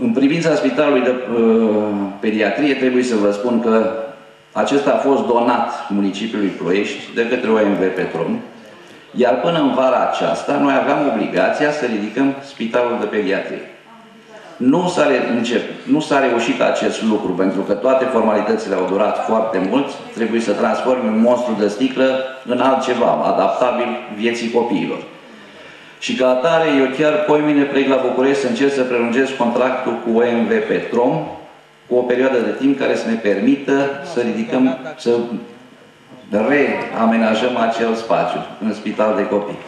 În privința spitalului de uh, pediatrie, trebuie să vă spun că acesta a fost donat municipiului Ploiești de către OMV Petrom, iar până în vara aceasta, noi aveam obligația să ridicăm spitalul de pediatrie. Nu s-a, nu s-a reușit acest lucru, pentru că toate formalitățile au durat foarte mult. Trebuie să transformi un monstru de sticlă în altceva, adaptabil vieții copiilor. Și ca atare, eu chiar poimine plec la București să încerc să prelungesc contractul cu OMV Petrom cu o perioadă de timp care să ne permită să ridicăm, să reamenajăm acel spațiu în spital de copii.